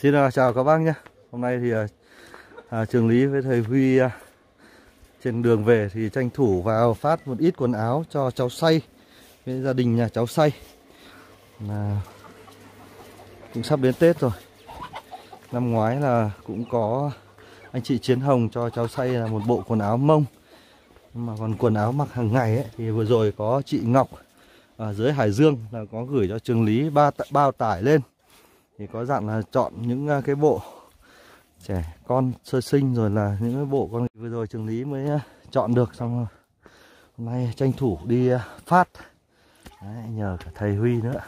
Xin uh, chào các bác nhé. Hôm nay thì uh, Trường Lý với thầy Huy uh, trên đường về thì tranh thủ vào phát một ít quần áo cho cháu say với gia đình nhà cháu say. Là cũng sắp đến Tết rồi. Năm ngoái là cũng có anh chị Chiến Hồng cho cháu say là một bộ quần áo mông. Mà còn quần áo mặc hàng ngày ấy, thì vừa rồi có chị Ngọc ở dưới Hải Dương là có gửi cho Trường Lý ba bao tải lên thì có dặn là chọn những à, cái bộ trẻ con sơ sinh rồi là những cái bộ con vừa rồi trường lý mới à, chọn được. Xong rồi. hôm nay tranh thủ đi à, phát. Đấy, nhờ cả thầy Huy nữa.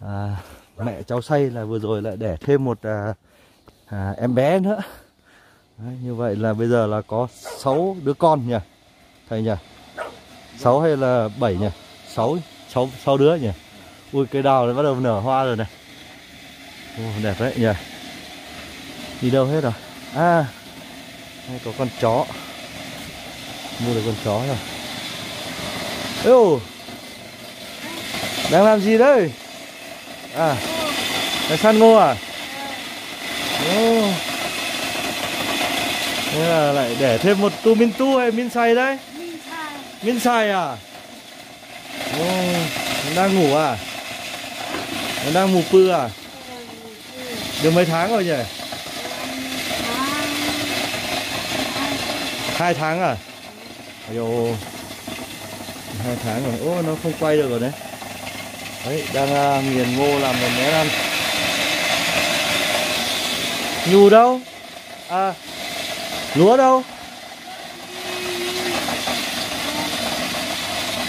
À, mẹ cháu say là vừa rồi lại đẻ thêm một à, à, em bé nữa. Đấy, như vậy là bây giờ là có 6 đứa con nhỉ thầy nhỉ? 6 hay là 7 nhỉ? 6 6 6 đứa nhỉ? Ui cây đào này bắt đầu nở hoa rồi này. Ồ, đẹp đấy nhỉ. Đi đâu hết rồi? À đây có con chó. Mua được con chó rồi. Ê đang làm gì đấy? À đang săn ngô à? Ồ. Thế là lại để thêm một tu min tu hay min say đấy? Min say à? Ồ, đang ngủ à nó đang mù pư à? Được mấy tháng rồi nhỉ? Hai tháng à? Ayo. hai tháng rồi. Ô nó không quay được rồi đấy. Đấy đang uh, nghiền ngô làm một món ăn. Nhù đâu? À lúa đâu?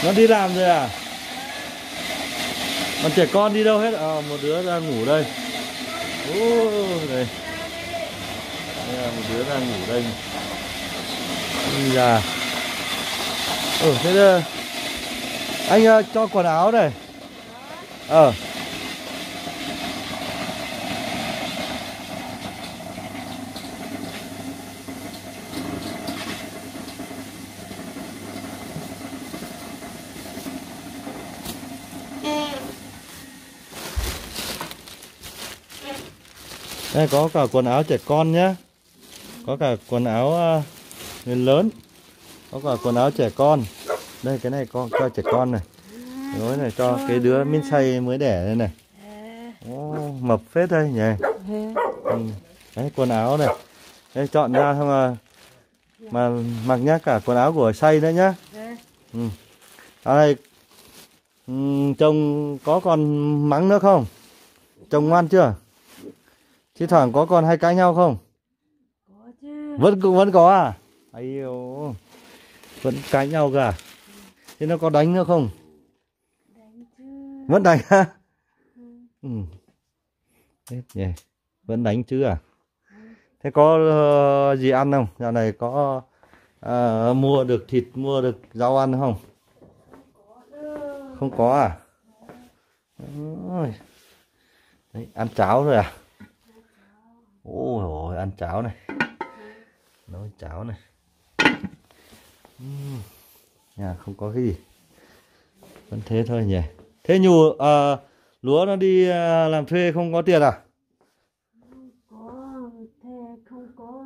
Nó đi làm rồi à? Còn trẻ con đi đâu hết à, một đứa đang ngủ đây. Ô, đây. Đây là một đứa đang ngủ đây. Già ừ ờ, thế đây anh uh, cho quần áo này. Ờ. Đây có cả quần áo trẻ con nhé Có cả quần áo uh, người lớn. Có cả quần áo trẻ con. Đây cái này con cho trẻ con này. Đối này cho cái đứa min say mới đẻ đây này. Oh, Mập phết đây nhỉ. Ừ. Đấy quần áo này. Đây chọn ra xong mà Mà mặc nhá cả quần áo của say nữa nhá. Ừ. À đây ừ, Chồng có còn mắng nữa không? Chồng ngoan chưa? Thi thoảng có còn hay cãi nhau không? Có chứ. Vẫn vẫn có à? ấy yêu. Vẫn cãi nhau cả. Thế nó có đánh nữa không? Đánh chứ. Vẫn đánh ha? Ừ. Hết nhỉ. Vẫn đánh chứ à? Thế có uh, gì ăn không? Dạo này có uh, mua được thịt, mua được rau ăn không? Không có à? Đấy, ăn cháo rồi à? Ôi ôi ăn cháo này. Nấu cháo này. Uhm. nhà không có cái gì. Vẫn thế thôi nhỉ. Thế nhù à, lúa nó đi à, làm thuê không có tiền à? Có, thế không có.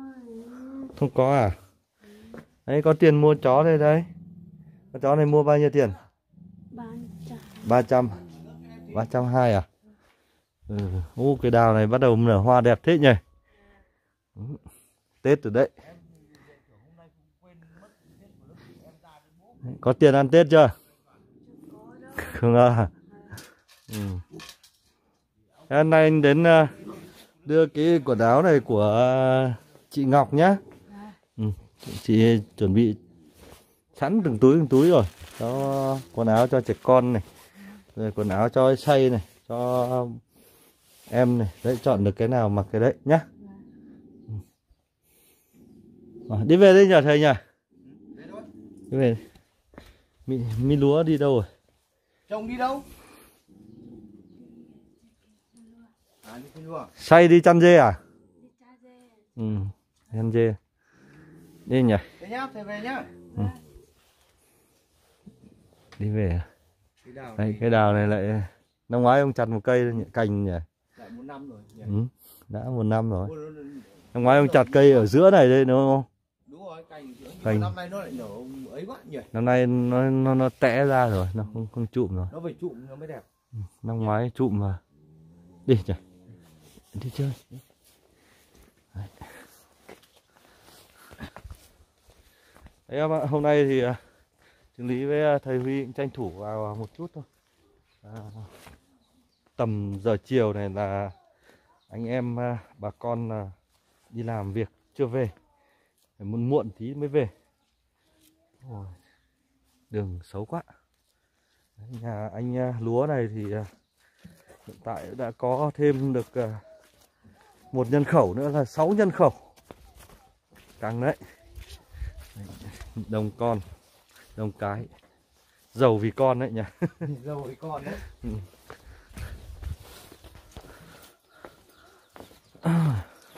không có à? Đấy có tiền mua chó đây đấy. Con chó này mua bao nhiêu tiền? Ba trăm. Ba trăm. Hai à? Ừ. Ô, cái đào này bắt đầu nở hoa đẹp thế nhỉ Tết rồi đấy Có tiền ăn Tết chưa? Không à ừ. Hôm nay anh đến ờ, đưa cái quần áo này của ờ, chị Ngọc nhá ừ. Chị chuẩn bị sẵn từng túi từng túi rồi Cho quần áo cho trẻ con này, Rồi quần áo cho say này, Cho em này Đấy, chọn được cái nào mặc cái đấy nhá À, đi về đây nhờ thầy nhỉ? Đi về. Mi, mi lúa đi đâu rồi? Chồng đi đâu? À, đi lúa. Say đi chăn dê à? Đi cha dê. Ừ, chăn dê. Đi nhỉ? Thế nhá, thầy về nhá. Ừ. Đi về à? Cái đào Đây, này. cái đào này lại năm ngoái ông chặt một cây cành nhỉ? lại một năm rồi nhỉ? ừ, đã một năm rồi năm ngoái ông chặt cây ở giữa này đây đúng không rồi cành năm nay nó lại nở ấy quá nhỉ? Năm nay nó nó nó tẽ ra rồi nó không không chụm rồi. Nó phải trụm nó mới đẹp. Năm ngoái chụm mà. Đi nhỉ? Đi chơi. Đấy. Đấy em ạ, hôm nay thì à, Trường Lý với à, thầy Huy cũng tranh thủ vào một chút thôi. À, tầm giờ chiều này là anh em à, bà con à, đi làm việc chưa về phải muộn muộn tí mới về. Ôi, đường xấu quá. Đấy, nhà anh à, lúa này thì à, hiện tại đã có thêm được à, một nhân khẩu nữa là 6 nhân khẩu. Càng đấy. Đấy, đồng con đồng cái. Giàu vì con đấy nhỉ. Dâu với con đấy.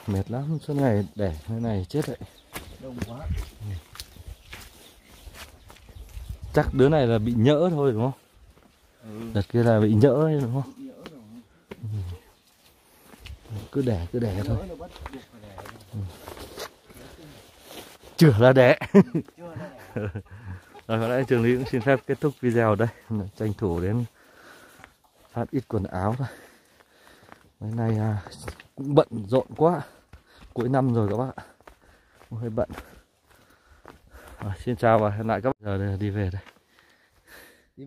Mệt lắm suốt ngày đẻ thế này chết vậy đông quá. Chắc đứa này là bị nhỡ thôi đúng không? Ừ. đợt kia là bị nhỡ ấy, đúng không? Nhỡ rồi. Cứ đẻ cứ đẻ thôi. nhỡ là đẻ. Là rồi có lẽ trường lý cũng xin phép kết thúc video ở đây. Tranh thủ đến phát ít quần áo thôi. Mấy nay à, cũng bận rộn quá. Cuối năm rồi các bạn cũng hơi bận. À, xin chào và hẹn lại các bạn. Giờ đi về đây.